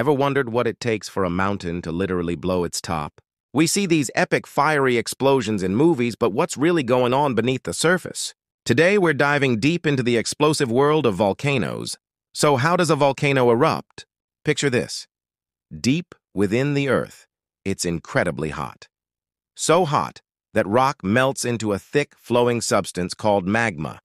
Ever wondered what it takes for a mountain to literally blow its top? We see these epic fiery explosions in movies, but what's really going on beneath the surface? Today, we're diving deep into the explosive world of volcanoes. So how does a volcano erupt? Picture this. Deep within the earth, it's incredibly hot. So hot that rock melts into a thick, flowing substance called magma.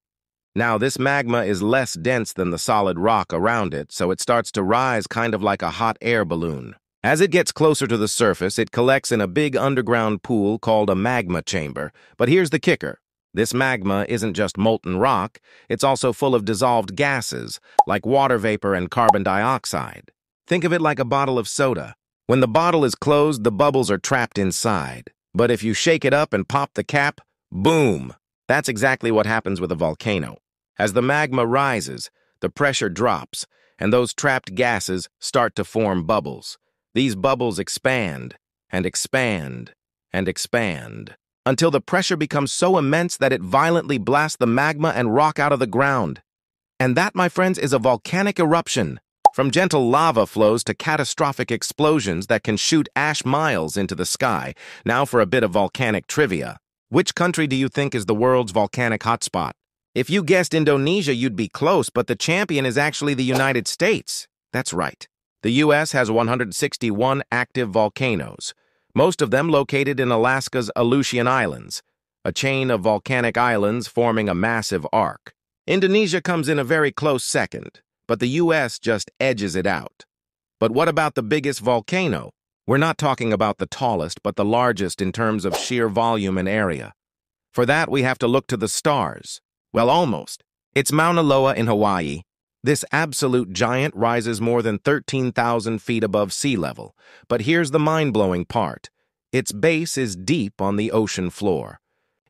Now, this magma is less dense than the solid rock around it, so it starts to rise kind of like a hot air balloon. As it gets closer to the surface, it collects in a big underground pool called a magma chamber. But here's the kicker. This magma isn't just molten rock, it's also full of dissolved gases, like water vapor and carbon dioxide. Think of it like a bottle of soda. When the bottle is closed, the bubbles are trapped inside. But if you shake it up and pop the cap, boom! That's exactly what happens with a volcano. As the magma rises, the pressure drops, and those trapped gases start to form bubbles. These bubbles expand, and expand, and expand, until the pressure becomes so immense that it violently blasts the magma and rock out of the ground. And that, my friends, is a volcanic eruption. From gentle lava flows to catastrophic explosions that can shoot ash miles into the sky. Now for a bit of volcanic trivia. Which country do you think is the world's volcanic hotspot? If you guessed Indonesia, you'd be close, but the champion is actually the United States. That's right. The U.S. has 161 active volcanoes, most of them located in Alaska's Aleutian Islands, a chain of volcanic islands forming a massive arc. Indonesia comes in a very close second, but the U.S. just edges it out. But what about the biggest volcano? We're not talking about the tallest, but the largest in terms of sheer volume and area. For that, we have to look to the stars. Well, almost. It's Mauna Loa in Hawaii. This absolute giant rises more than 13,000 feet above sea level. But here's the mind-blowing part. Its base is deep on the ocean floor.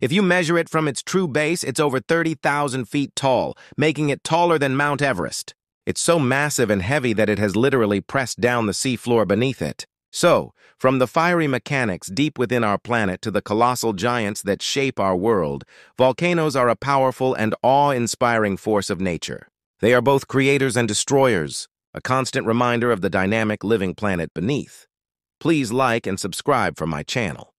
If you measure it from its true base, it's over 30,000 feet tall, making it taller than Mount Everest. It's so massive and heavy that it has literally pressed down the seafloor beneath it. So, from the fiery mechanics deep within our planet to the colossal giants that shape our world, volcanoes are a powerful and awe-inspiring force of nature. They are both creators and destroyers, a constant reminder of the dynamic living planet beneath. Please like and subscribe for my channel.